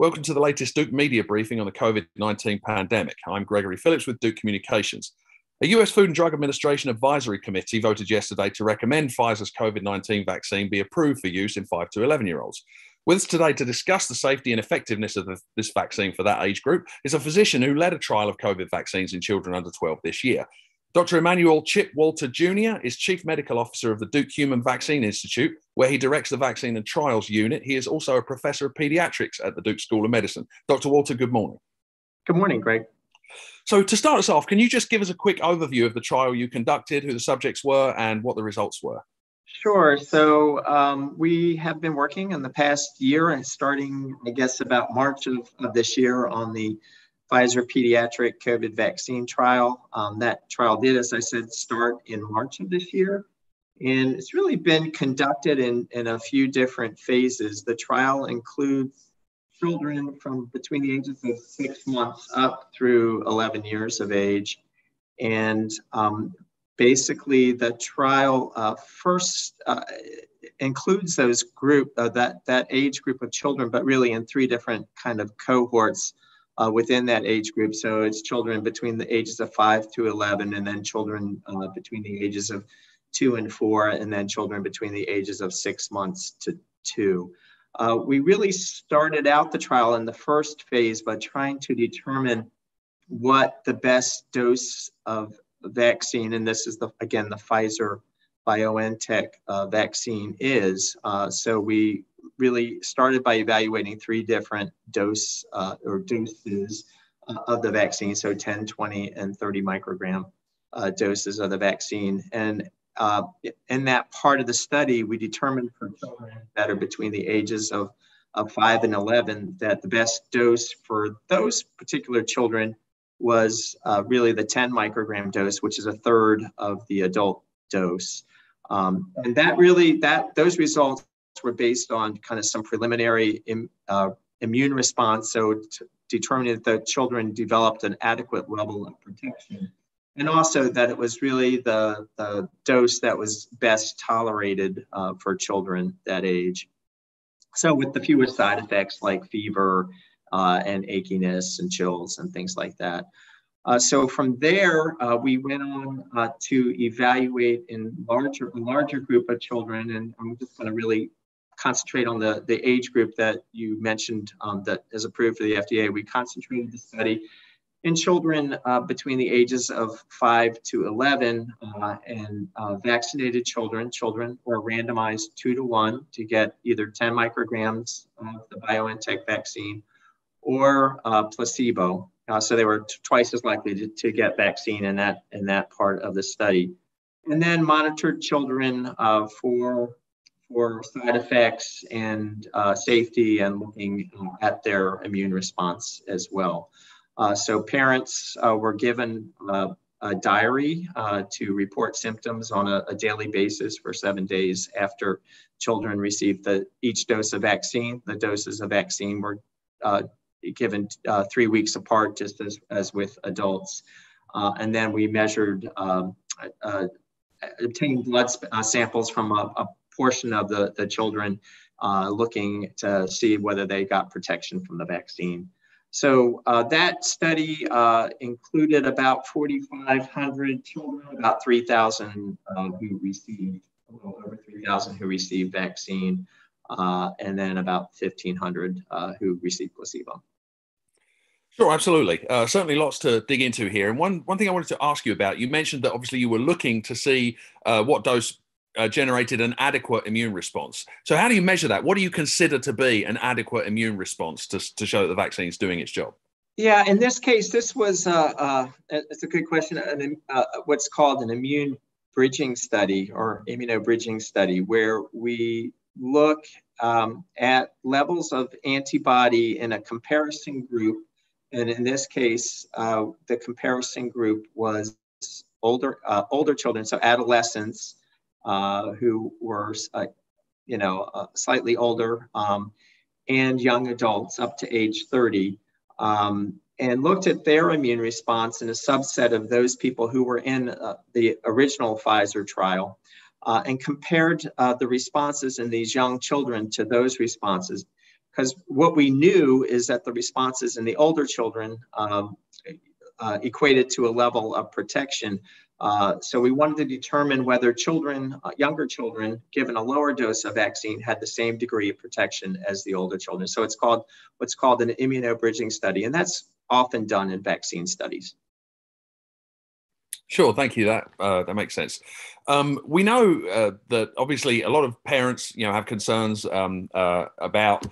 Welcome to the latest Duke media briefing on the COVID 19 pandemic. I'm Gregory Phillips with Duke Communications. A US Food and Drug Administration advisory committee voted yesterday to recommend Pfizer's COVID 19 vaccine be approved for use in 5 to 11 year olds. With us today to discuss the safety and effectiveness of this vaccine for that age group is a physician who led a trial of COVID vaccines in children under 12 this year. Dr. Emmanuel Chip Walter Jr. is Chief Medical Officer of the Duke Human Vaccine Institute, where he directs the Vaccine and Trials Unit. He is also a Professor of Pediatrics at the Duke School of Medicine. Dr. Walter, good morning. Good morning, Greg. So, to start us off, can you just give us a quick overview of the trial you conducted, who the subjects were, and what the results were? Sure. So, um, we have been working in the past year and starting, I guess, about March of, of this year on the Pfizer pediatric COVID vaccine trial. Um, that trial did, as I said, start in March of this year. And it's really been conducted in, in a few different phases. The trial includes children from between the ages of six months up through 11 years of age. And um, basically, the trial uh, first uh, includes those group, uh, that, that age group of children, but really in three different kind of cohorts uh, within that age group. So it's children between the ages of 5 to 11, and then children uh, between the ages of 2 and 4, and then children between the ages of 6 months to 2. Uh, we really started out the trial in the first phase by trying to determine what the best dose of vaccine, and this is the again the Pfizer BioNTech uh, vaccine is. Uh, so we really started by evaluating three different dose uh, or doses uh, of the vaccine, so 10, 20, and 30 microgram uh, doses of the vaccine. And uh, in that part of the study, we determined for children that are between the ages of, of 5 and 11 that the best dose for those particular children was really the 10 microgram dose, which is a third of the adult dose. Um, and that really, that those results were based on kind of some preliminary Im, uh, immune response, so determining that the children developed an adequate level of protection. And also that it was really the, the dose that was best tolerated uh, for children that age. So with the fewest side effects like fever uh, and achiness and chills and things like that. Uh, so from there, uh, we went on uh, to evaluate in larger, a larger group of children, and I'm just going to really concentrate on the, the age group that you mentioned um, that is approved for the FDA. We concentrated the study in children uh, between the ages of 5 to 11 uh, and uh, vaccinated children. Children were randomized 2 to 1 to get either 10 micrograms of the BioNTech vaccine or placebo. Uh, so they were twice as likely to, to get vaccine in that, in that part of the study. And then monitored children uh, for for side effects and uh, safety and looking at their immune response as well. Uh, so parents uh, were given uh, a diary to report symptoms on a, a, daily basis for seven days after children received the, each dose of vaccine. The doses of vaccine were uh, given three weeks apart, just as, as with adults. and then we measured, um, obtained blood samples from a, a portion of the, the children uh, looking to see whether they got protection from the vaccine. So uh, that study uh, included about 4,500 children, about 3,000 uh, who received, over 3,000 who received vaccine, uh, and then about 1,500 uh, who received placebo. Sure, absolutely. Uh, certainly lots to dig into here. And one, one thing I wanted to ask you about, you mentioned that obviously you were looking to see uh, what dose uh, generated an adequate immune response. So, how do you measure that? What do you consider to be an adequate immune response to, to show that the vaccine is doing its job? Yeah, in this case, this was uh, uh, it's a good question. An, uh, what's called an immune bridging study or immunobridging study, where we look um, at levels of antibody in a comparison group, and in this case, uh, the comparison group was older uh, older children, so adolescents uh, who were, uh, you know, uh, slightly older um, and young adults up to age 30, um, and looked at their immune response in a subset of those people who were in uh, the original Pfizer trial. Uh, and compared uh, the responses in these young children to those responses. Because what we knew is that the responses in the older children um, uh, equated to a level of protection. Uh, so we wanted to determine whether children, uh, younger children, given a lower dose of vaccine, had the same degree of protection as the older children. So it's called what's called an immunobridging study, and that's often done in vaccine studies. Sure, thank you. That uh, that makes sense. Um, we know uh, that obviously a lot of parents, you know, have concerns um, uh, about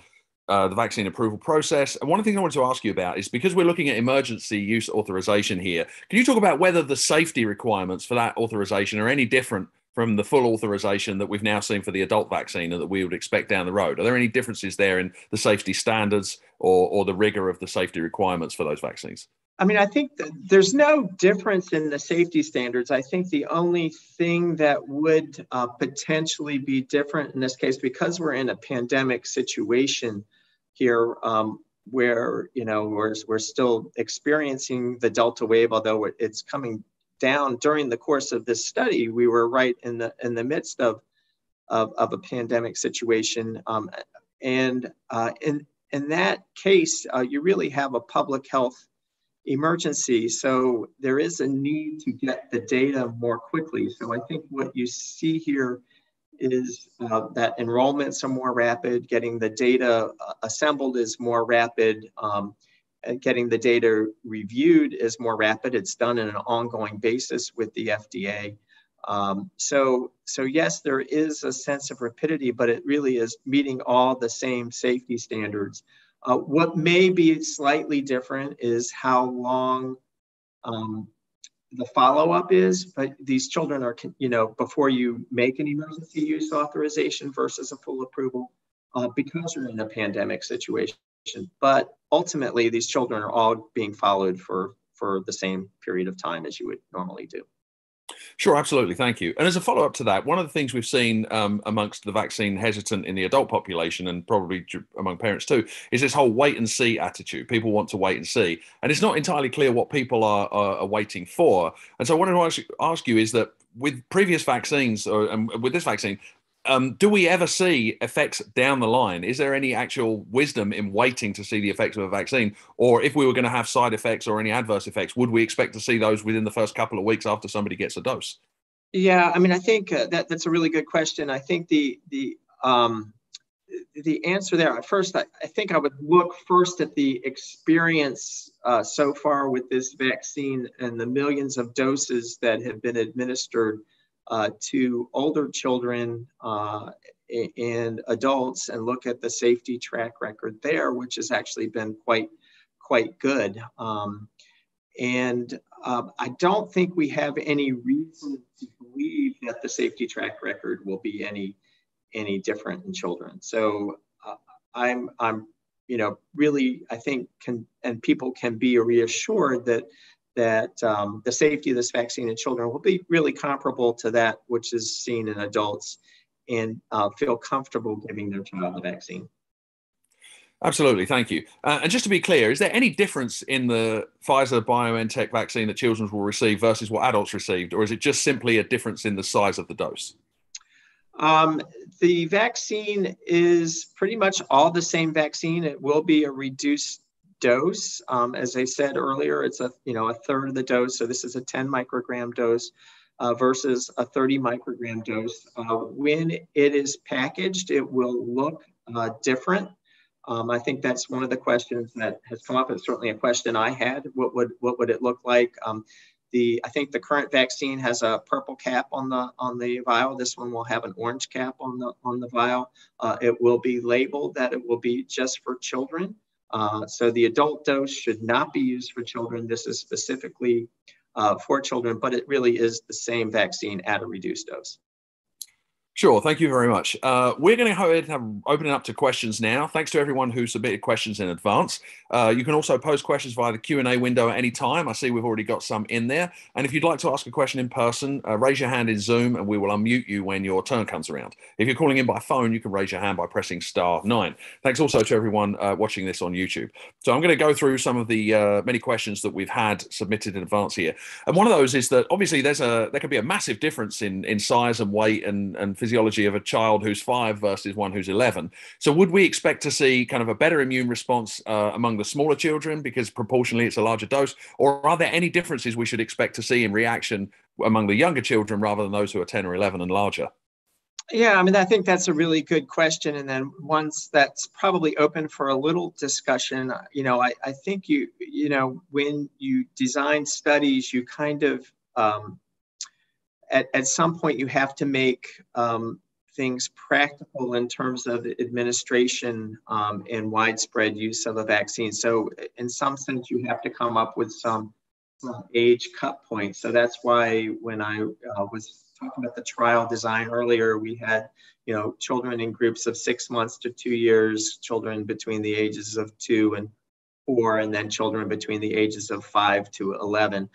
uh, the vaccine approval process. And one of the things I wanted to ask you about is because we're looking at emergency use authorization here. Can you talk about whether the safety requirements for that authorization are any different from the full authorization that we've now seen for the adult vaccine and that we would expect down the road? Are there any differences there in the safety standards or, or the rigor of the safety requirements for those vaccines? I mean, I think there's no difference in the safety standards. I think the only thing that would uh, potentially be different in this case, because we're in a pandemic situation here, um, where you know we're we're still experiencing the Delta wave, although it's coming down during the course of this study. We were right in the in the midst of of, of a pandemic situation, um, and uh, in in that case, uh, you really have a public health emergency. So there is a need to get the data more quickly. So I think what you see here is uh, that enrollments are more rapid, getting the data uh, assembled is more rapid, um, getting the data reviewed is more rapid. It's done on an ongoing basis with the FDA. Um, so, so yes, there is a sense of rapidity, but it really is meeting all the same safety standards. Uh, what may be slightly different is how long um, the follow-up is, but these children are, you know, before you make an emergency use authorization versus a full approval, uh, because we're in a pandemic situation. But ultimately, these children are all being followed for for the same period of time as you would normally do. Sure, absolutely. Thank you. And as a follow up to that, one of the things we've seen um, amongst the vaccine hesitant in the adult population and probably among parents too is this whole wait and see attitude. People want to wait and see. And it's not entirely clear what people are, are, are waiting for. And so, what I wanted to ask, you is that with previous vaccines or um, with this vaccine, um, do we ever see effects down the line? Is there any actual wisdom in waiting to see the effects of a vaccine? Or if we were going to have side effects or any adverse effects, would we expect to see those within the first couple of weeks after somebody gets a dose? Yeah, I mean, I think uh, that that's a really good question. I think the the um, the answer there at first, I, I, think I would look first at the experience uh, so far with this vaccine and the millions of doses that have been administered uh, to older children uh, and adults and look at the safety track record there, which has actually been quite quite good. Um, and uh, I don't think we have any reason to believe that the safety track record will be any any different in children. So uh, I'm I'm you know really I think can and people can be reassured that that um, the safety of this vaccine in children will be really comparable to that which is seen in adults and uh, feel comfortable giving their child the vaccine. Absolutely, thank you. Uh, and just to be clear, is there any difference in the Pfizer BioNTech vaccine that children will receive versus what adults received, or is it just simply a difference in the size of the dose? Um, the vaccine is pretty much all the same vaccine. It will be a reduced dose. Um, as I said earlier, it's a you know a third of the dose. So this is a 10 microgram dose uh, versus a 30 microgram dose. Uh, when it is packaged, it will look uh, different. Um, I think that's one of the questions that has come up. It's certainly a question I had. What would what would it look like? Um, the I think the current vaccine has a purple cap on the on the vial. This one will have an orange cap on the on the vial. Uh, it will be labeled that it will be just for children. Uh, so the adult dose should not be used for children. This is specifically uh, for children, but it really is the same vaccine at a reduced dose. Sure. Thank you very much. Uh, we're going to go ahead and open it up to questions now. Thanks to everyone who submitted questions in advance. Uh, you can also post questions via the Q&A window at any time. I see we've already got some in there. And if you'd like to ask a question in person, uh, raise your hand in Zoom and we will unmute you when your turn comes around. If you're calling in by phone, you can raise your hand by pressing star nine. Thanks also to everyone uh, watching this on YouTube. So I'm going to go through some of the uh, many questions that we've had submitted in advance here. And one of those is that obviously there's a there can be a massive difference in in size and weight and and physiology of a child who's five versus one who's 11. So, would we expect to see kind of a better immune response uh, among the smaller children because proportionally it's a larger dose? Or are there any differences we should expect to see in reaction among the younger children rather than those who are 10 or 11 and larger? Yeah, I mean, I think that's a really good question. And then once that's probably open for a little discussion, you know, I, I think you, you know, when you design studies, you kind of, um, at, at some point, you have to make um, things practical in terms of administration um, and widespread use of a vaccine. So, in some sense, you have to come up with some, some age cut points. So, that's why when I uh, was talking about the trial design earlier, we had, you know, children in groups of six months to two years, children between the ages of two and four, and then children between the ages of five to 11.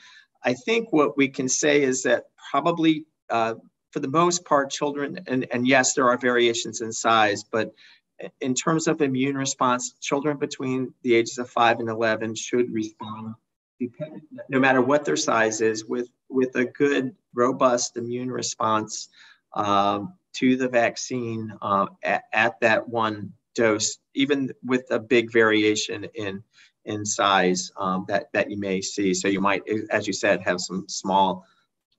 I think what we can say is that probably uh, for the most part, children, and, and yes, there are variations in size, but in terms of immune response, children between the ages of five and 11 should respond no matter what their size is, with, with a good, robust immune response um, to the vaccine uh, at, at, that one dose, even with a big variation in, in size um, that, that you may see. So you might, as you said, have some small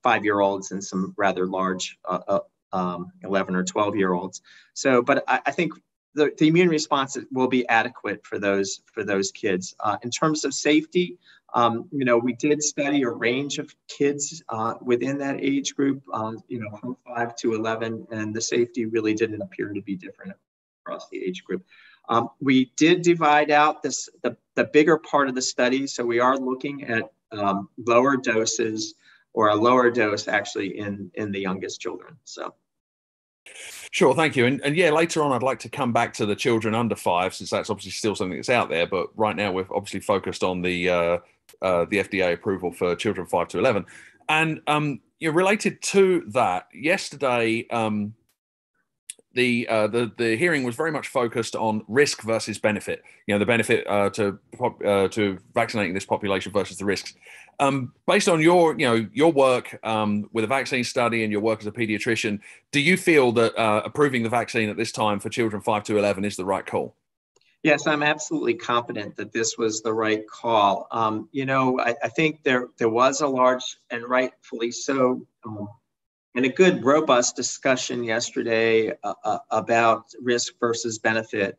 five-year-olds and some rather large uh, uh, um, 11 or 12 year olds. So, but I, I think the, the, immune response will be adequate for those for those kids. Uh, in terms of safety, um, you know, we did study a range of kids uh, within that age group, uh, you know, from 5 to 11, and the safety really didn't appear to be different across the age group. Um, we did divide out this the, the bigger part of the study, so we are looking at um, lower doses or a lower dose actually in, in the youngest children, so. Sure, thank you. And, and yeah, later on, I'd like to come back to the children under five, since that's obviously still something that's out there. But right now, we're obviously focused on the uh, uh, the FDA approval for children five to eleven. And um, you know, related to that, yesterday um, the uh, the the hearing was very much focused on risk versus benefit. You know, the benefit uh, to uh, to vaccinating this population versus the risks. Um, based on your you know your work um, with a vaccine study and your work as a pediatrician, do you feel that uh, approving the vaccine at this time for children five to eleven is the right call? Yes, I'm absolutely confident that this was the right call. Um, you know, I, I, think there there was a large and rightfully so, um, and a good robust discussion yesterday uh, uh, about risk versus benefit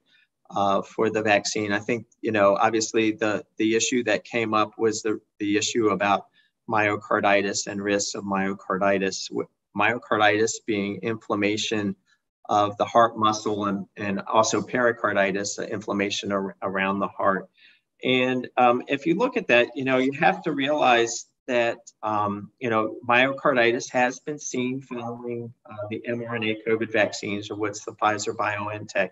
uh, for the vaccine. I think you know, obviously the the issue that came up was the the issue about myocarditis and risks of myocarditis. Myocarditis being inflammation of the heart muscle and, and also pericarditis, inflammation ar- around the heart. And um, if you look at that, you know, you have to realize that, um, you know, myocarditis has been seen following uh, the mRNA COVID vaccines, or what's the Pfizer BioNTech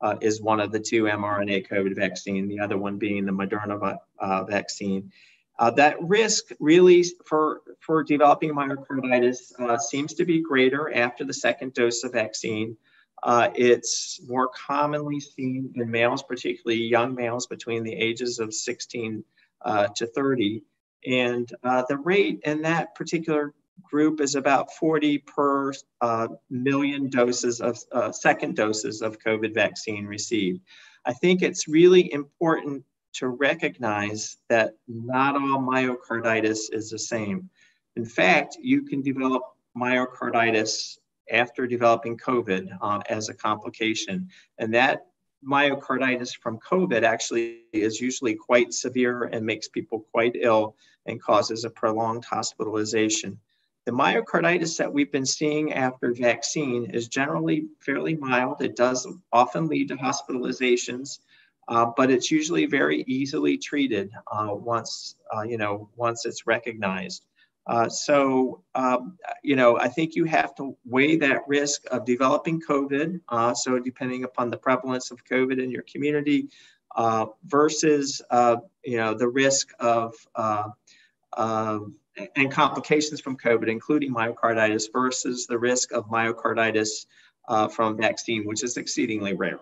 uh, is one of the two mRNA COVID vaccine, the other one being the Moderna uh, vaccine. Uh, that risk really for, for developing myocarditis uh, seems to be greater after the second dose of vaccine. Uh, it's more commonly seen in males, particularly young males between the ages of 16 uh, to 30. And uh, the rate in that particular group is about 40 per uh, million doses of second doses of COVID vaccine received. I think it's really important to recognize that not all myocarditis is the same. In fact, you can develop myocarditis after developing COVID uh, as a complication. And that myocarditis from COVID actually is usually quite severe and makes people quite ill and causes a prolonged hospitalization. The myocarditis that we've been seeing after vaccine is generally fairly mild. It does often lead to hospitalizations, uh, but it's usually very easily treated uh, once, uh, you know, once it's recognized. Uh, so, um, you know, I think you have to weigh that risk of developing COVID. Uh, so, depending upon the prevalence of COVID in your community uh, versus, you know, the risk of and complications from COVID, including myocarditis, versus the risk of myocarditis from vaccine, which is exceedingly rare.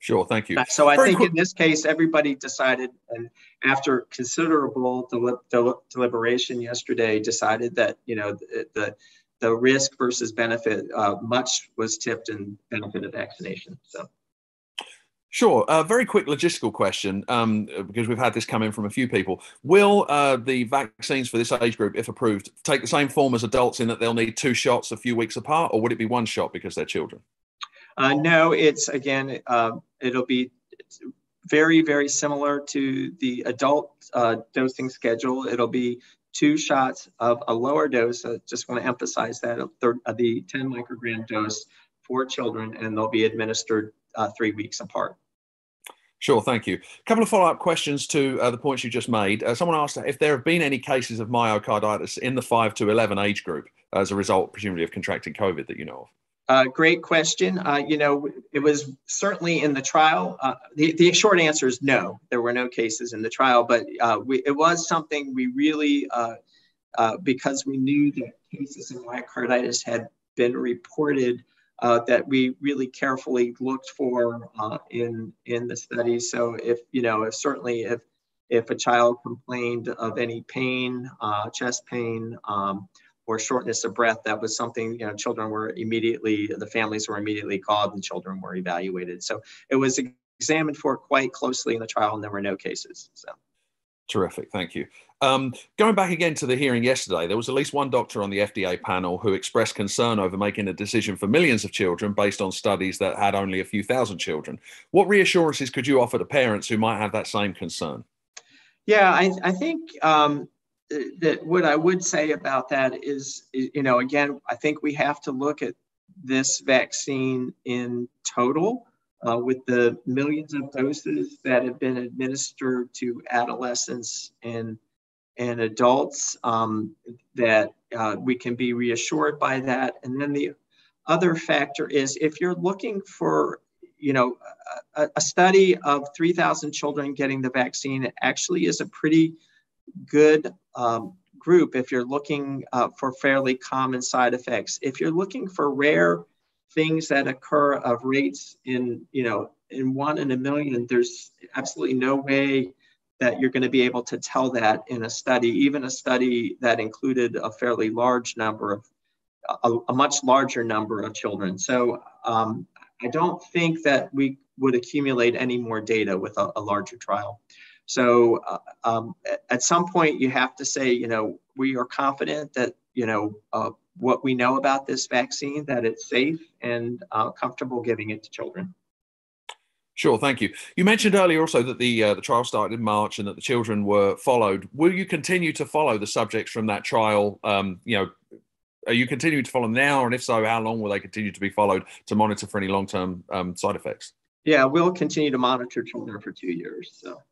Sure, thank you. So I Very think quick. in this case, everybody decided, and after considerable del- del- deliberation yesterday, decided that you know the, the the risk versus benefit, uh, much was tipped in benefit of vaccination. So. Sure. A uh, very quick logistical question, um, because we've had this come in from a few people. Will uh, the vaccines for this age group, if approved, take the same form as adults in that they'll need two shots a few weeks apart, or would it be one shot because they're children? Uh, no, it's again, uh, it'll be very, very similar to the adult uh, dosing schedule. It'll be two shots of a lower dose. I just want to emphasize that uh, the 10 microgram dose for children, and they'll be administered uh, three weeks apart. Sure, thank you. A couple of follow up questions to uh, the points you just made. Uh, someone asked if there have been any cases of myocarditis in the 5 to 11 age group as a result, presumably, of contracting COVID that you know of. Uh, great question. Uh, you know, it was certainly in the trial. Uh, the, the short answer is no, there were no cases in the trial, but uh, we, it was something we really, uh, uh, because we knew that cases of myocarditis had been reported, that we really carefully looked for in, in the study. So if, you know, if certainly if, if a child complained of any pain, chest pain, um, or shortness of breath, that was something, you know, children were immediately, the families were immediately called and children were evaluated. So it was examined for quite closely in the trial and there were no cases. So. Terrific, thank you. Um, going back again to the hearing yesterday, there was at least one doctor on the FDA panel who expressed concern over making a decision for millions of children based on studies that had only a few thousand children. What reassurances could you offer to parents who might have that same concern? Yeah, I, I think um, that what I would say about that is, you know, again, I think we have to look at this vaccine in total uh, with the millions of doses that have been administered to adolescents and and adults um, that uh, we can be reassured by that. And then the other factor is if you're looking for, you know, a, a study of 3,000 children getting the vaccine it actually is a pretty good um, group if you're looking uh, for fairly common side effects. If you're looking for rare things that occur of rates in, you know, in one in a million, there's absolutely no way that you're going to be able to tell that in a study, even a study that included a fairly large number of, a, a much larger number of children. So um, I don't think that we would accumulate any more data with a, a larger trial. So uh, um, at some point, you have to say, you know, we are confident that, you know, uh, what we know about this vaccine, that it's safe and uh, comfortable giving it to children. Sure, thank you. You mentioned earlier also that the uh, the trial started in March and that the children were followed. Will you continue to follow the subjects from that trial? Um, you know, are you continuing to follow them now, and if so, how long will they continue to be followed to monitor for any long term um, side effects? Yeah, we'll continue to monitor children for two years. So.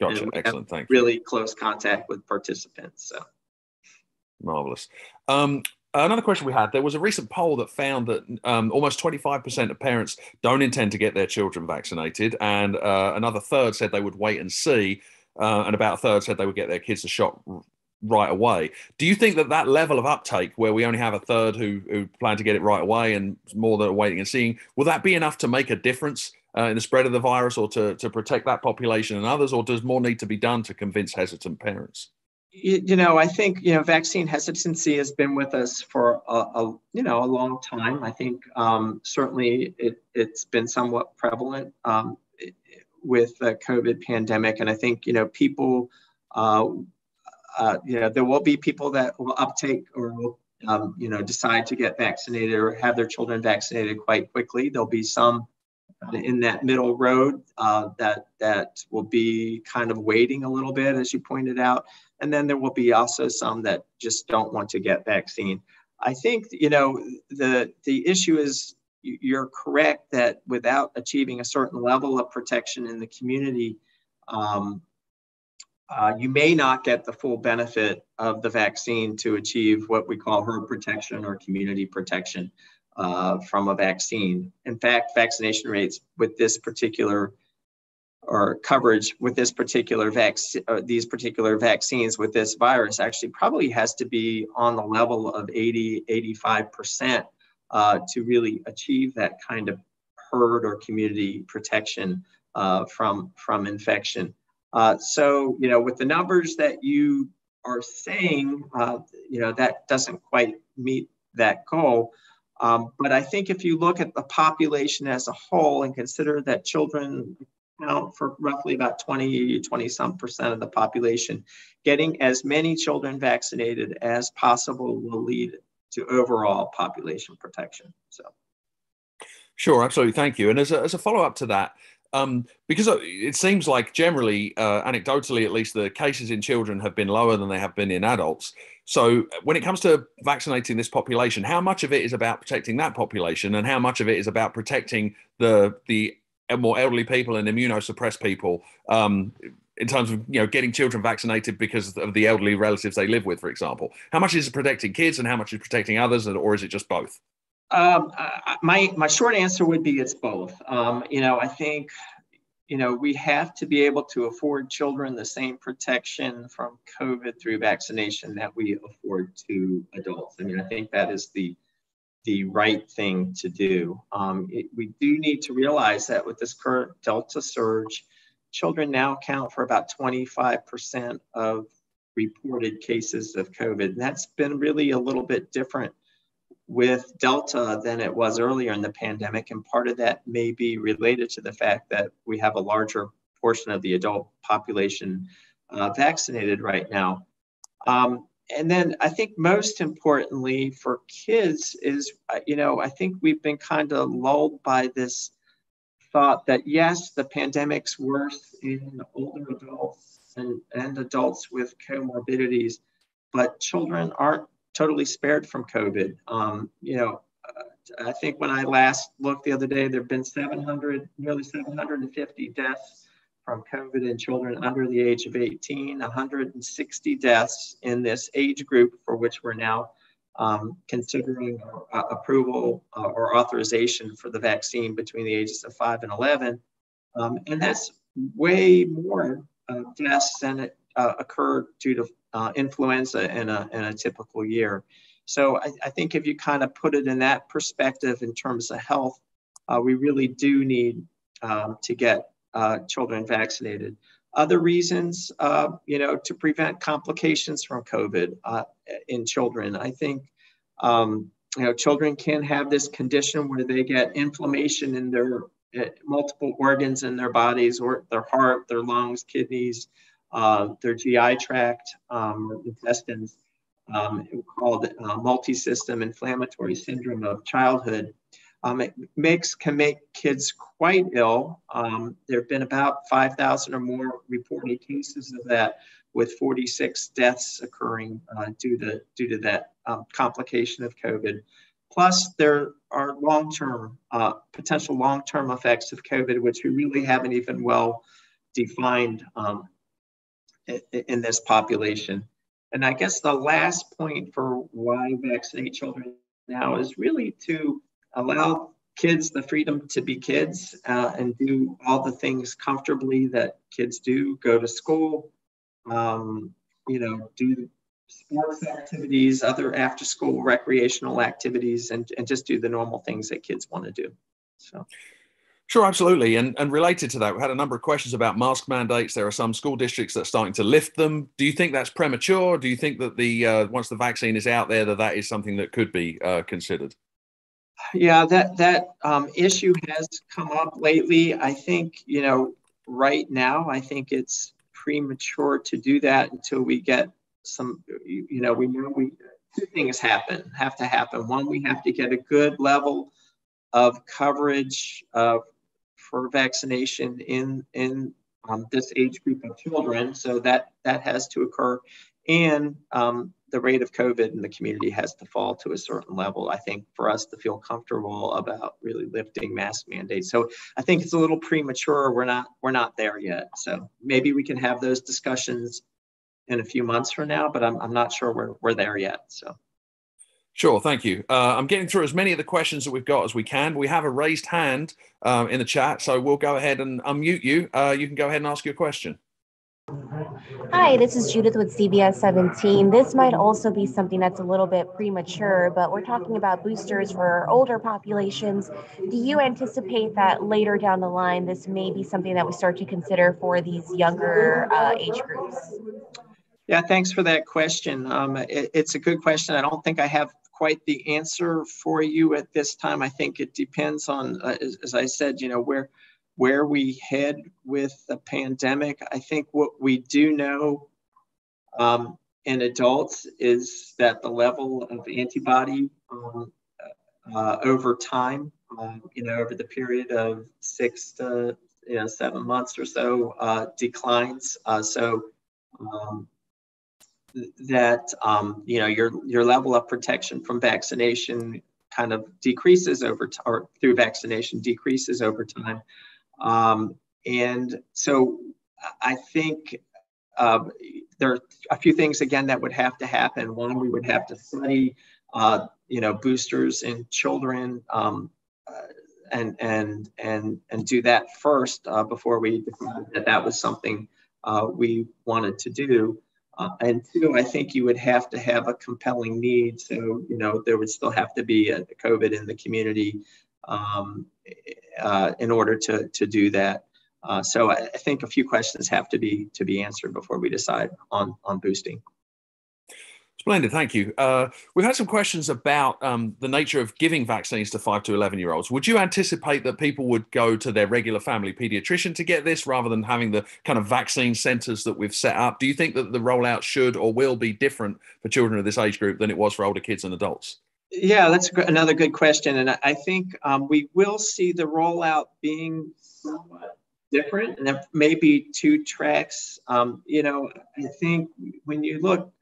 Gotcha. Excellent. Thank you. Really close contact with participants. So marvelous. Um, another question we had there was a recent poll that found that um, almost 25% of parents don't intend to get their children vaccinated, and uh, another third said they would wait and see, uh, and about a third said they would get their kids a shot right away. Do you think that that level of uptake, where we only have a third who, who plan to get it right away and more that are waiting and seeing, will that be enough to make a difference uh, in the spread of the virus or to, to protect that population and others, or does more need to be done to convince hesitant parents? You, know, I think you know vaccine hesitancy has been with us for a, a you know a long time. I think um, certainly it, it's been somewhat prevalent um, with the COVID pandemic, and I think you know people. Uh, uh, you know, there will be people that will uptake or will, um, you know, decide to get vaccinated or have their children vaccinated quite quickly. There'll be some in that middle road uh, that that will be kind of waiting a little bit, as you pointed out, and then there will be also some that just don't want to get vaccine. I think you know the the issue is you're correct that without achieving a certain level of protection in the community, um, uh, you may not get the full benefit of the vaccine to achieve what we call herd protection or community protection uh, from a vaccine. In fact, vaccination rates with this particular or coverage with this particular vaccine, uh, these particular vaccines with this virus actually probably has to be on the level of 80, 85% uh, to really achieve that kind of herd or community protection uh, from, from infection. Uh, so, you know, with the numbers that you are saying, uh, you know, that doesn't quite meet that goal. Um, but I think if you look at the population as a whole and consider that children account for roughly about 20, 20 some percent of the population, getting as many children vaccinated as possible will lead to overall population protection. So. Sure, absolutely. Thank you. And as a, as a follow up to that, um, because it seems like generally, uh, anecdotally at least, the cases in children have been lower than they have been in adults. So, when it comes to vaccinating this population, how much of it is about protecting that population, and how much of it is about protecting the the more elderly people and immunosuppressed people um, in terms of you know getting children vaccinated because of the elderly relatives they live with, for example? How much is it protecting kids, and how much is protecting others, or is it just both? Um, my my short answer would be it's both. Um, you know, I think you know we have to be able to afford children the same protection from COVID through vaccination that we afford to adults. I mean, I think that is the the right thing to do. Um, it, we do need to realize that with this current Delta surge, children now account for about 25% of reported cases of COVID. And that's been really a little bit different with Delta than it was earlier in the pandemic. And part of that may be related to the fact that we have a larger portion of the adult population uh, vaccinated right now. Um, and then I think most importantly for kids is, uh, you know, I think we've been kind of lulled by this thought that yes, the pandemic's worse in older adults and, and adults with comorbidities, but children aren't totally spared from COVID. Um, you know, uh, I think when I last looked the other day, there have been 700, nearly 750 deaths from COVID in children under the age of 18, 160 deaths in this age group for which we're now um, considering uh, approval uh, or authorization for the vaccine between the ages of 5 and 11. Um, and that's way more uh, deaths than it uh, occurred due to uh, influenza in a, in a typical year. So I, I, think if you kind of put it in that perspective in terms of health, uh, we really do need um, to get uh, children vaccinated. Other reasons, uh, you know, to prevent complications from COVID uh, in children. I think, um, you know, children can have this condition where they get inflammation in their uh, multiple organs in their bodies or their heart, their lungs, kidneys, uh, their GI tract, um, intestines, um, called uh, multi-system inflammatory syndrome of childhood. Um, it makes can make kids quite ill. Um, there have been about 5,000 or more reported cases of that, with 46 deaths occurring uh, due to due to that um, complication of COVID. Plus, there are long-term uh, potential long-term effects of COVID, which we really haven't even well defined um, in this population. And I guess the last point for why vaccinate children now is really to allow kids the freedom to be kids uh, and do all the things comfortably that kids do go to school um, you know do sports activities other after school recreational activities and, and just do the normal things that kids want to do so Sure, absolutely. And, and related to that, we had a number of questions about mask mandates. There are some school districts that are starting to lift them. Do you think that's premature? Do you think that the uh, once the vaccine is out there, that that is something that could be uh, considered? Yeah, that that um, issue has come up lately. I think you know right now, I think it's premature to do that until we get some. You know, we know we two things happen have to happen. One, we have to get a good level of coverage of for vaccination in in um, this age group of children. So that that has to occur, and um, the rate of COVID in the community has to fall to a certain level. I think for us to feel comfortable about really lifting mask mandates. So I think it's a little premature. We're not we're not there yet. So maybe we can have those discussions in a few months from now, but I'm I'm not sure we're we're there yet. So. Sure, thank you. Uh, I'm getting through as many of the questions that we've got as we can. We have a raised hand um, in the chat, so we'll go ahead and unmute you. Uh, you can go ahead and ask your question. Hi, this is Judith with CBS 17. This might also be something that's a little bit premature, but we're talking about boosters for older populations. Do you anticipate that later down the line, this may be something that we start to consider for these younger uh, age groups? Yeah, thanks for that question. Um, it, it's a good question. I don't think I have quite the answer for you at this time. I think it depends on, uh, as, as, I said, you know, where where we head with the pandemic. I think what we do know um, in adults is that the level of antibody um, uh, over time, um, you know, over the period of six to you know seven months or so, uh, declines. Uh, so um, that um, you know your your level of protection from vaccination kind of decreases over time, or through vaccination decreases over time. Um, and so I think uh, there are a few things again that would have to happen. One, we would have to study, uh, you know, boosters in children, um, uh, and and and and do that first uh, before we decided that that was something uh, we wanted to do. Uh, and two, I think you would have to have a compelling need. So, you know, there would still have to be a COVID in the community um, uh, in order to, to do that. Uh, so I, I, think a few questions have to be to be answered before we decide on, on boosting. Splendid, thank you. Uh, we've had some questions about um, the nature of giving vaccines to five to 11 year olds. Would you anticipate that people would go to their regular family pediatrician to get this rather than having the kind of vaccine centres that we've set up? Do you think that the rollout should or will be different for children of this age group than it was for older kids and adults? Yeah, that's another good question. And I think um, we will see the rollout being somewhat different and there may be two tracks. Um, you know, I think when you look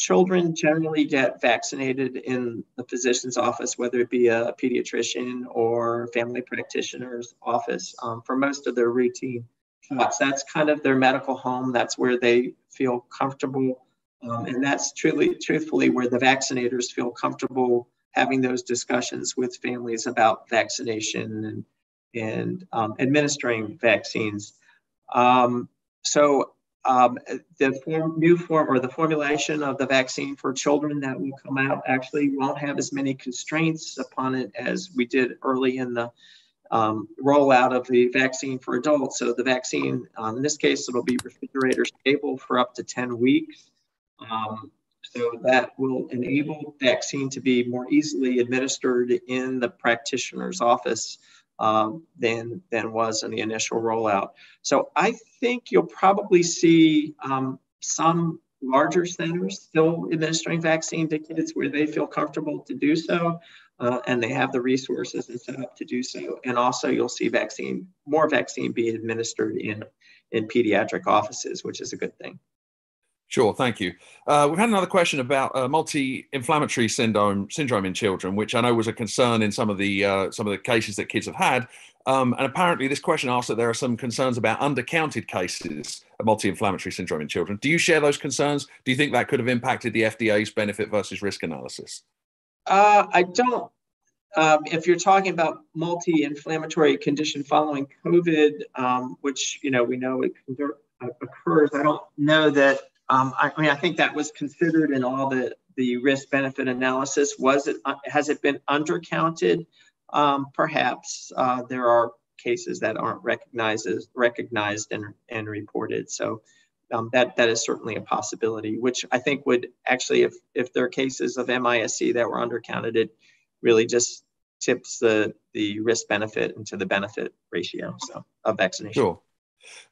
children generally get vaccinated in the physician's office, whether it be a pediatrician or family practitioner's office um, for most of their routine shots. That's kind of their medical home. That's where they feel comfortable. Um, and that's truly, truthfully, where the vaccinators feel comfortable having those discussions with families about vaccination and, and um, administering vaccines. Um, so um, the form, new form or the formulation of the vaccine for children that will come out actually won't have as many constraints upon it as we did early in the um, rollout of the vaccine for adults. So the vaccine, um, in this case, it'll be refrigerator stable for up to 10 weeks. Um, so that will enable vaccine to be more easily administered in the practitioner's office um, than, than was in the initial rollout. So I think you'll probably see um, some larger centers still administering vaccine to kids where they feel comfortable to do so. Uh, and they have the resources and set up to do so. And also you'll see vaccine, more vaccine being administered in, in pediatric offices, which is a good thing. Sure, thank you. Uh, we've had another question about uh, multi-inflammatory syndrome syndrome in children, which I know was a concern in some of the uh, some of the cases that kids have had. Um, and apparently, this question asks that there are some concerns about undercounted cases of multi-inflammatory syndrome in children. Do you share those concerns? Do you think that could have impacted the FDA's benefit versus risk analysis? Uh, I don't. Um, if you're talking about multi-inflammatory condition following COVID, um, which you know we know it occurs, I don't know that um, I, I, mean, I think that was considered in all the, the risk benefit analysis. Was it, uh, has it been undercounted? Um, perhaps uh, there are cases that aren't recognized recognized and, and reported. So um, that, that is certainly a possibility, which I think would actually, if, if there are cases of MISC that were undercounted, it really just tips the, the risk benefit into the benefit ratio so, of vaccination. Sure.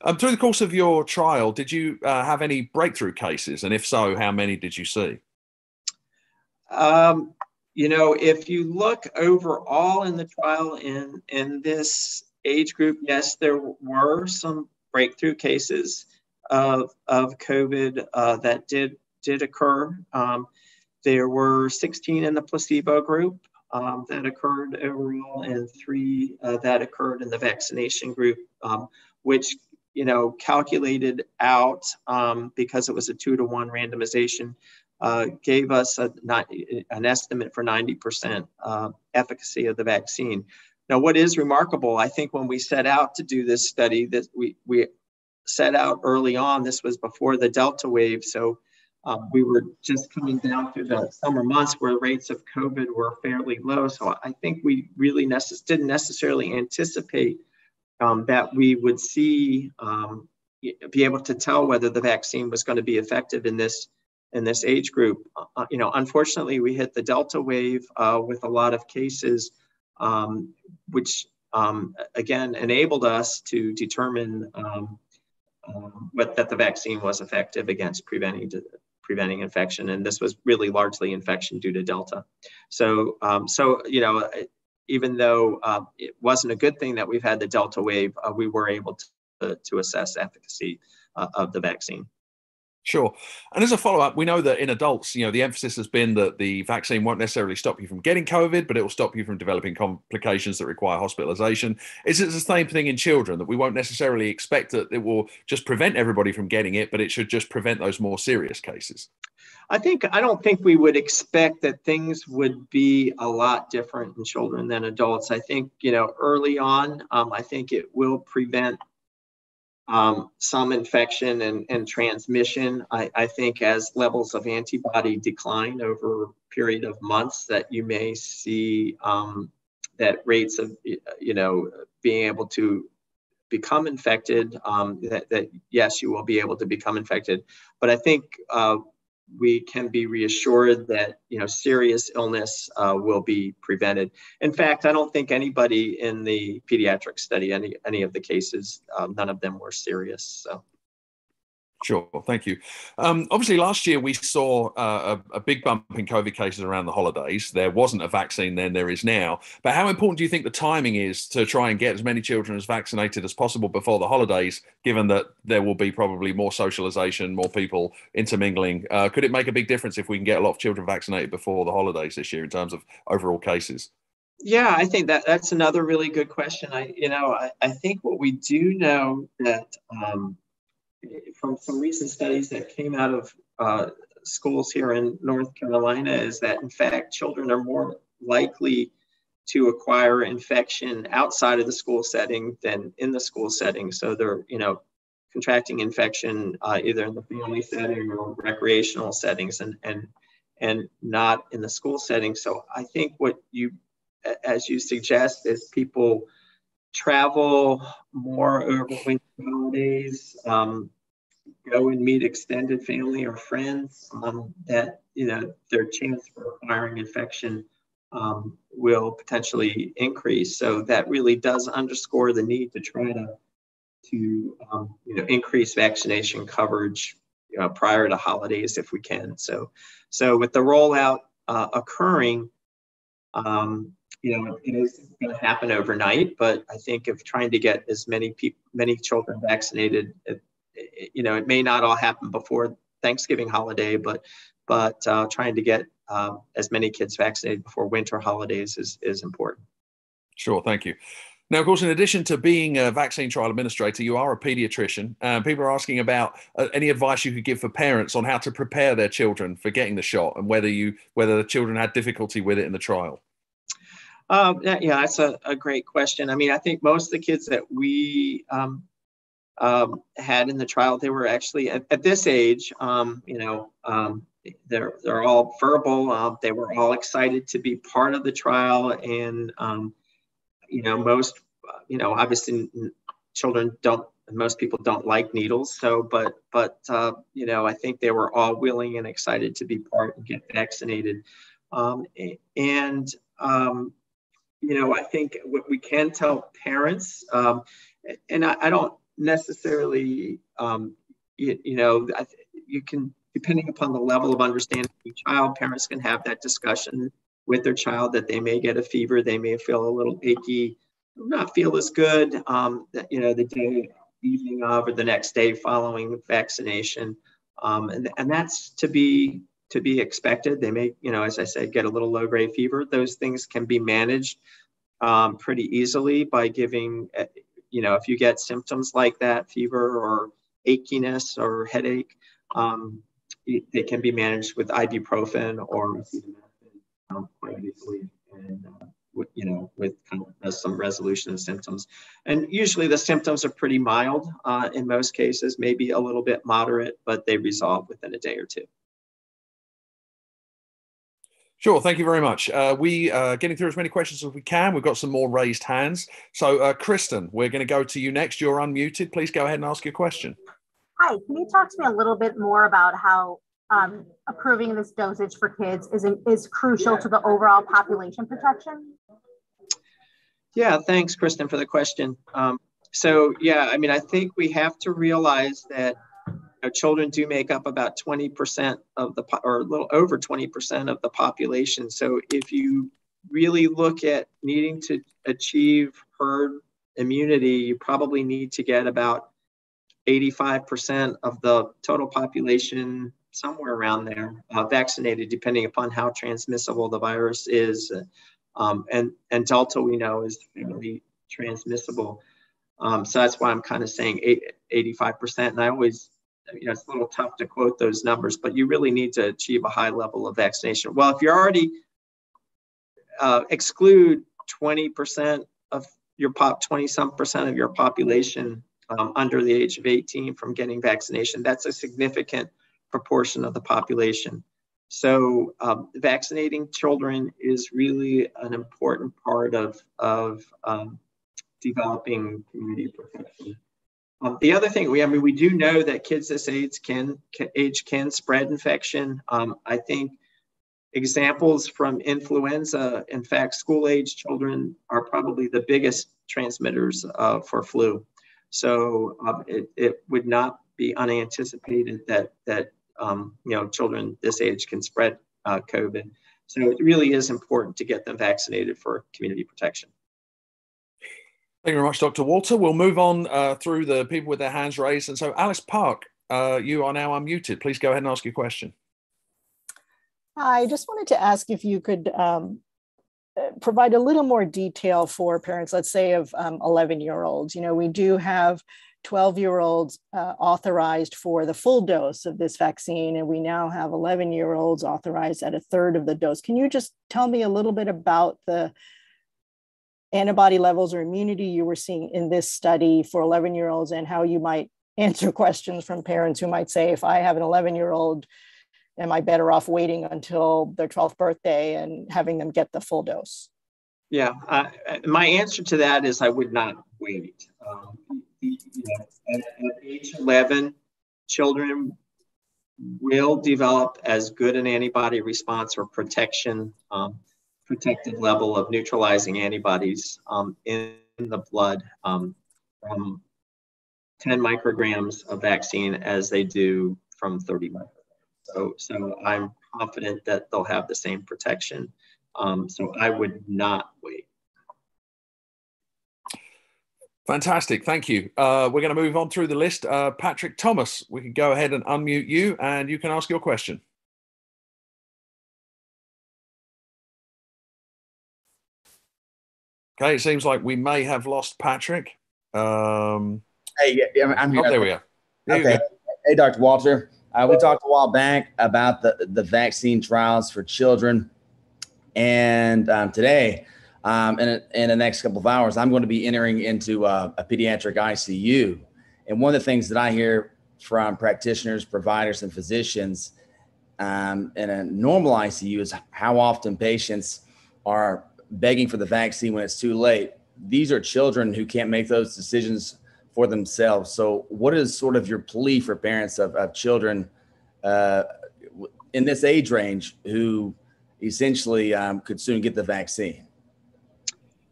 Um, through the course of your trial, did you uh, have any breakthrough cases? And if so, how many did you see? Um, you know, if you look overall in the trial in, in this age group, yes, there were some breakthrough cases of, of COVID uh, that did, did occur. Um, there were 16 in the placebo group um, that occurred overall and three uh, that occurred in the vaccination group. Um, which you know calculated out um, because it was a two to one randomization, uh, gave us a, not, an estimate for 90% uh, efficacy of the vaccine. Now, what is remarkable, I think, when we set out to do this study, that we we set out early on. This was before the Delta wave, so. Um, we were just coming down through the summer months where rates of COVID were fairly low. So I think we really necess- didn't necessarily anticipate um, that we would see, um, be able to tell whether the vaccine was going to be effective in this in this age group. Uh, you know, unfortunately, we hit the Delta wave uh, with a lot of cases, um, which um, again enabled us to determine um, um what, that the vaccine was effective against preventing preventing infection, and this was really largely infection due to Delta. So, so you know, even though uh, it wasn't a good thing that we've had the Delta wave, uh, we were able to, to assess efficacy uh, of the vaccine. Sure. And as a follow up, we know that in adults, you know, the emphasis has been that the vaccine won't necessarily stop you from getting COVID, but it will stop you from developing complications that require hospitalization. Is it the same thing in children that we won't necessarily expect that it will just prevent everybody from getting it, but it should just prevent those more serious cases? I think I don't think we would expect that things would be a lot different in children than adults. I think you know early on, um, I think it will prevent um, some infection and, and transmission. I, I, think as levels of antibody decline over a period of months, that you may see um, that rates of, you know, being able to become infected, um, that, that, yes, you will be able to become infected. But I think uh, we can be reassured that you know serious illness uh, will be prevented. In fact, I don't think anybody in the pediatric study, any any of the cases, uh, none of them were serious. So. Sure, thank you. Um, obviously, last year we saw uh, a, a, big bump in COVID cases around the holidays. There wasn't a vaccine then, there is now. But how important do you think the timing is to try and get as many children as vaccinated as possible before the holidays, given that there will be probably more socialization, more people intermingling? Uh, could it make a big difference if we can get a lot of children vaccinated before the holidays this year in terms of overall cases? Yeah, I think that that's another really good question. I, you know, I, I think what we do know that um, from some recent studies that came out of uh, schools here in North Carolina is that in fact children are more likely to acquire infection outside of the school setting than in the school setting. So they're, you know, contracting infection uh, either in the family setting or recreational settings and, and, and not in the school setting. So I think what you, as you suggest, is people travel more over winter holidays, um, go and meet extended family or friends, um, that you know their chance for acquiring infection um, will potentially increase. So that really does underscore the need to try to to um, you know increase vaccination coverage uh, prior to holidays if we can. So so with the rollout uh, occurring, um, you know, it is going to happen overnight, but I think of trying to get as many people, many children vaccinated, it, it, you know, it may not all happen before Thanksgiving holiday, but but uh, trying to get um, as many kids vaccinated before winter holidays is is important. Sure, thank you. Now, of course, in addition to being a vaccine trial administrator, you are a pediatrician. People are asking about uh, any advice you could give for parents on how to prepare their children for getting the shot and whether you whether the children had difficulty with it in the trial. Um, yeah, that's a, a, great question. I mean, I think most of the kids that we um, um, had in the trial, they were actually at, at this age, um, you know, um, they're, they're all verbal. Uh, they were all excited to be part of the trial. And, you know, most, you know, obviously children don't, most people don't like needles. So, but, but, uh, you know, I think they were all willing and excited to be part and get vaccinated. and, you know, I think what we can tell parents, um, and I, I, don't necessarily, um, you, you, know, you can, depending upon the level of understanding of child, parents can have that discussion with their child that they may get a fever, they may feel a little achy, not feel as good, um, that, you know, the day, evening of, or the next day following vaccination. Um, and, and that's to be to be expected. They may, you know, as I said, get a little low grade fever. Those things can be managed um, pretty easily by giving, eh, you know, if you get symptoms like that, fever or achiness or headache, um, they can be managed with ibuprofen or acetaminophen quite easily. And, uh, you know, with kind of some resolution of symptoms. And usually the symptoms are pretty mild uh, in most cases, maybe a little bit moderate, but they resolve within a day or two. Sure, thank you very much. Uh, we are uh, getting through as many questions as we can. We've got some more raised hands. So, uh, Kristen, we're going to go to you next. You're unmuted. Please go ahead and ask your question. Hi, can you talk to me a little bit more about how um, approving this dosage for kids is, is crucial to the overall population protection? Yeah, thanks, Kristen, for the question. Um, so, yeah, I mean, I think we have to realize that you know, children do make up about 20% of the, or a little over 20% of the population. So, if you really look at needing to achieve herd immunity, you probably need to get about 85% of the total population, somewhere around there, uh, vaccinated, depending upon how transmissible the virus is. Um, and, and Delta, we know, is fairly transmissible. Um, so that's why I'm kind of saying 85%. And I always, you know, it's a little tough to quote those numbers, but you really need to achieve a high level of vaccination. Well, if you're already uh, exclude 20% of your pop, 20 some percent of your population um, under the age of 18 from getting vaccination. That's a significant proportion of the population. So um, vaccinating children is really an important part of, of um, developing community protection. Um, the other thing we, I mean, we do know that kids this age can, can age can spread infection. Um, I think examples from influenza, in fact, school age children are probably the biggest transmitters uh, for flu. So um, it, it would not be unanticipated that that um, you know children this age can spread uh, COVID. So it really is important to get them vaccinated for community protection. Thank you very much, Dr. Walter. We'll move on uh, through the people with their hands raised. And so, Alice Park, uh, you are now unmuted. Please go ahead and ask your question. I just wanted to ask if you could um, provide a little more detail for parents, let's say of 11 um, year olds. You know, we do have 12 year olds uh, authorized for the full dose of this vaccine, and we now have 11 year olds authorized at a third of the dose. Can you just tell me a little bit about the antibody levels or immunity you were seeing in this study for 11 year olds and how you might answer questions from parents who might say, if I have an 11 year old am I better off waiting until their 12th birthday and having them get the full dose? Yeah, my answer to that is I would not wait. Um, you know, at, at, age 11, children will develop as good an antibody response or protection, um, protective level of neutralizing antibodies um, in the blood um, from 10 micrograms of vaccine as they do from 30 micrograms. So, so I'm confident that they'll have the same protection. Um, so I would not wait. Fantastic, thank you. Uh, we're going to move on through the list. Uh, Patrick Thomas, we can go ahead and unmute you and you can ask your question. Okay, it seems like we may have lost Patrick. Um, hey, yeah, I'm here. Oh, there we are. There okay. Hey, Dr. Walter. Uh, we talked a while back about the, the vaccine trials for children. And um, today, um, in, a, in the next couple of hours, I'm going to be entering into uh, a pediatric ICU. And one of the things that I hear from practitioners, providers, and physicians um, in a normal ICU is how often patients are begging for the vaccine when it's too late. These are children who can't make those decisions for themselves. So, what is sort of your plea for parents of, of children uh, in this age range who essentially um, could soon get the vaccine?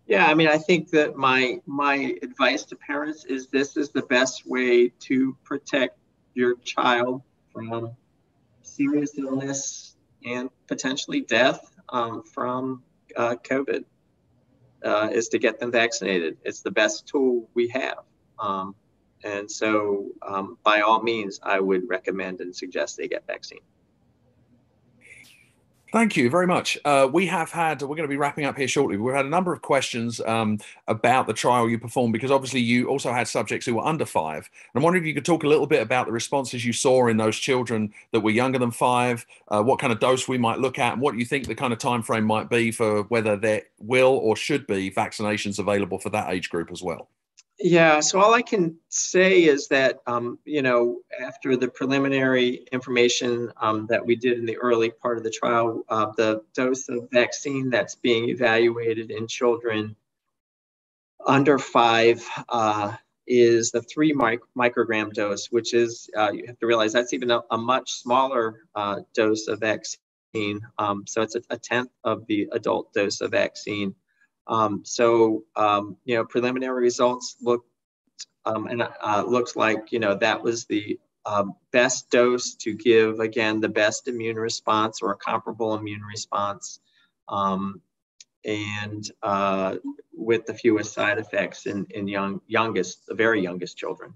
Yeah, I mean, I think that my my advice to parents is this is the best way to protect your child from serious illness and potentially death um, from uh, COVID. Uh, is to get them vaccinated. It's the best tool we have. Um, and so, um, by all means, I would recommend and suggest they get vaccine. Thank you very much. Uh, we have had, we're going to be wrapping up here shortly. We've had a number of questions um, about the trial you performed because obviously you also had subjects who were under five. And I'm wondering if you could talk a little bit about the responses you saw in those children that were younger than five, uh, what kind of dose we might look at, and what you think the kind of time frame might be for whether there will or should be vaccinations available for that age group as well. Yeah, so all I can say is that, um, you know, after the preliminary information um, that we did in the early part of the trial, uh, the dose of vaccine that's being evaluated in children under five uh, is the three mic- microgram dose, which is, uh, you have to realize that's even a, a much smaller uh, dose of vaccine. Um, so it's a, a, tenth of the adult dose of vaccine. Um, so, um, you know, preliminary results look, um, and uh, looks like, you know, that was the uh, best dose to give, again, the best immune response or a comparable immune response. Um, and uh, with the fewest side effects in, in young youngest, the very youngest children.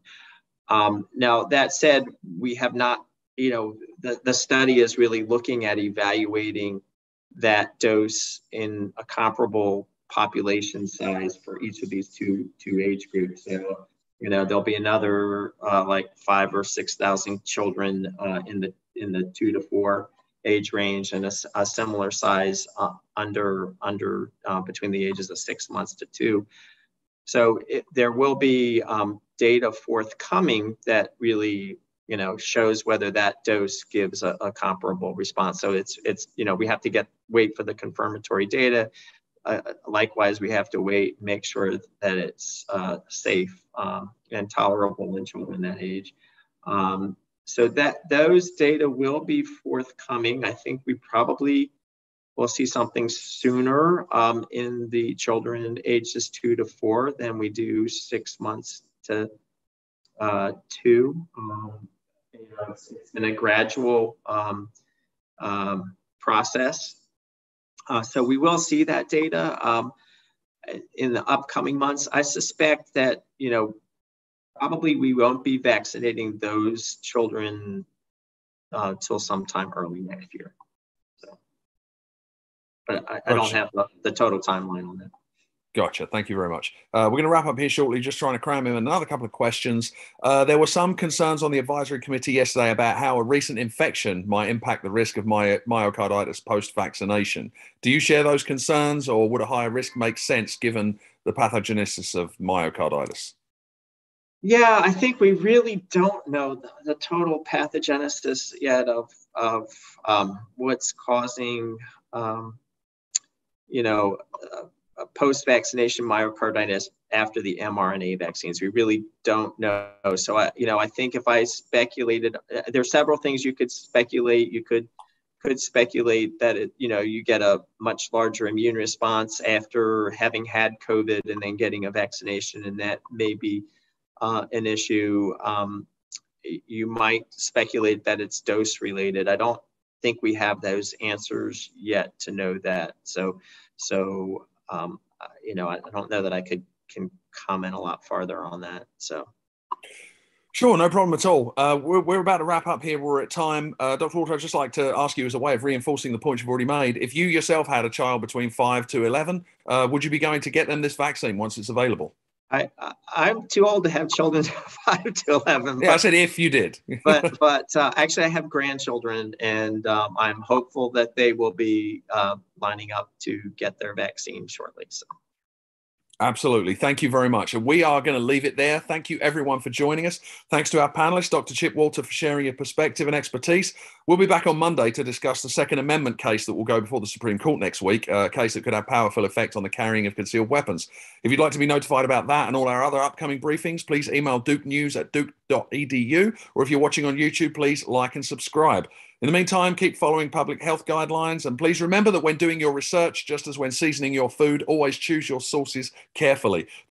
Um, now that said, we have not, you know, the, the study is really looking at evaluating that dose in a comparable population size for each of these two two age groups. So, you know, there'll be another uh, like five or six thousand children uh, in the in the two to four age range and a, a similar size uh, under under uh, between the ages of six months to two. So it, there will be um, data forthcoming that really you know shows whether that dose gives a, a, comparable response. So it's it's you know we have to get wait for the confirmatory data. Uh, likewise, we have to wait, make sure that it's uh, safe um, and tolerable in children that age. Um, so that those data will be forthcoming. I think we probably will see something sooner um, in the children ages two to four than we do six months to uh, two. Um, you it's, it's been a gradual um, um process. Uh, so we will see that data um, in the upcoming months. I suspect that, you know, probably we won't be vaccinating those children uh, till sometime early next year. So, but I, I don't have the, the, total timeline on that. Gotcha. Thank you very much. Uh, we're going to wrap up here shortly, just trying to cram in another couple of questions. Uh, there were some concerns on the advisory committee yesterday about how a recent infection might impact the risk of my, myocarditis post vaccination. Do you share those concerns, or would a higher risk make sense given the pathogenesis of myocarditis? Yeah, I think we really don't know the, the total pathogenesis yet of of um, what's causing, um, you know, uh, post-vaccination myocarditis after the mRNA vaccines. We really don't know. So, I, you know, I think if I speculated, uh, there are several things you could speculate. You could could speculate that it, you know, you get a much larger immune response after having had COVID and then getting a vaccination, and that may be uh, an issue, um, you might speculate that it's dose related. I don't think we have those answers yet to know that. So, so um, you know, I, I don't know that I could can comment a lot farther on that. So. Sure, no problem at all. Uh, we're, we're about to wrap up here. We're at time. Uh, Dr. Walter, I'd just like to ask you as a way of reinforcing the points you've already made. If you yourself had a child between 5 to 11, uh, would you be going to get them this vaccine once it's available? I, I am too old to have children five to eleven. But, yeah, I said if you did. but but uh, actually, I have grandchildren, and um, I'm hopeful that they will be uh, lining up to get their vaccine shortly. So. Absolutely. Thank you very much. And we are going to leave it there. Thank you, everyone, for joining us. Thanks to our panelists, Dr. Chip Walter, for sharing your perspective and expertise. We'll be back on Monday to discuss the Second Amendment case that will go before the Supreme Court next week, a case that could have powerful effect on the carrying of concealed weapons. If you'd like to be notified about that and all our other upcoming briefings, please email duke news at duke.edu. Or if you're watching on YouTube, please like and subscribe. In the meantime, keep following public health guidelines and please remember that when doing your research, just as when seasoning your food, always choose your sources carefully.